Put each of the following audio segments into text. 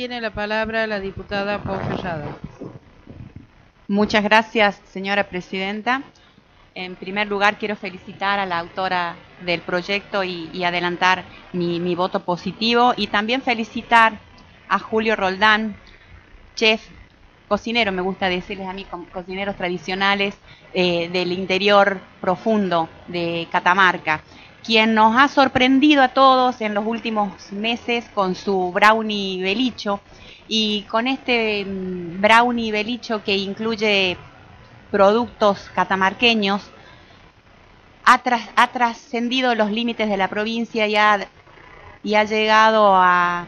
tiene la palabra la diputada Pau. Muchas gracias, señora presidenta. En primer lugar, quiero felicitar a la autora del proyecto y, adelantar mi, voto positivo y también felicitar a Julio Roldán, chef, cocinero, me gusta decirles a mí, cocineros tradicionales eh, del interior profundo de Catamarca, quien nos ha sorprendido a todos en los últimos meses con su brownie belicho. Y con este mm, brownie belicho que incluye productos catamarqueños, ha, trascendido los límites de la provincia y ha, llegado a,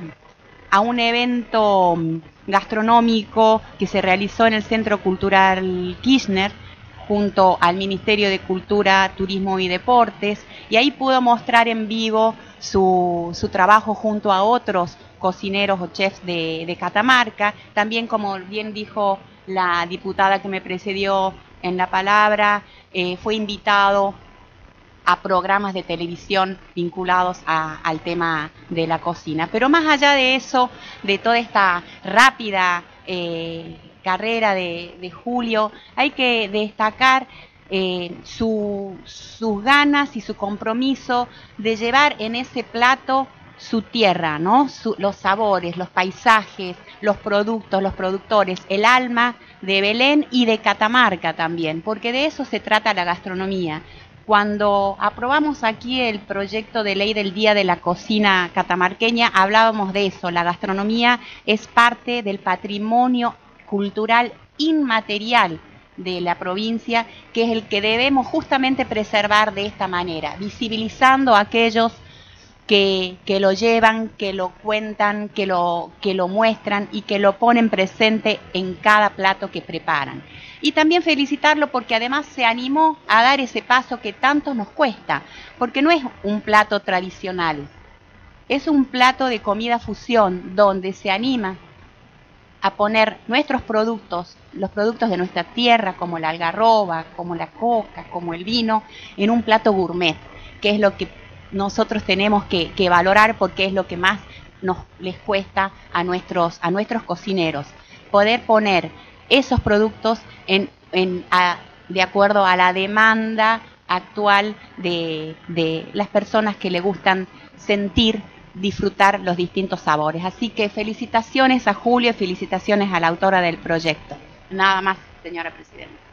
a un evento mm, gastronómico que se realizó en el Centro Cultural Kirchner junto al Ministerio de Cultura, Turismo y Deportes y ahí pudo mostrar en vivo su, su trabajo junto a otros cocineros o chefs de, Catamarca. También, como bien dijo la diputada que me precedió en la palabra, eh, fue invitado a programas de televisión vinculados al tema de la cocina. Pero más allá de eso, de toda esta rápida eh, carrera de, Julio, hay que destacar eh, sus ganas y su compromiso de llevar en ese plato su tierra, ¿no? los sabores, los paisajes, los productos, los productores, el alma de Belén y de Catamarca también, porque de eso se trata la gastronomía. Cuando aprobamos aquí el proyecto de ley del Día de la Cocina Catamarqueña, hablábamos de eso, la gastronomía es parte del patrimonio cultural inmaterial de la provincia, que es el que debemos justamente preservar de esta manera, visibilizando a aquellos que, lo llevan, que lo cuentan, que lo, que lo muestran y que lo ponen presente en cada plato que preparan. Y también felicitarlo porque además se animó a dar ese paso que tanto nos cuesta, porque no es un plato tradicional, es un plato de comida fusión donde se anima a poner nuestros productos, los productos de nuestra tierra, como la algarroba, como la coca, como el vino, en un plato gourmet, que es lo que nosotros tenemos que, valorar porque es lo que más nos les cuesta a nuestros, a nuestros cocineros. Poder poner esos productos en, de acuerdo a la demanda actual de las personas que le gustan sentir disfrutar los distintos sabores. Así que felicitaciones a Julio, felicitaciones a la autora del proyecto. Nada más, señora Presidenta.